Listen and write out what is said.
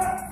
Ah!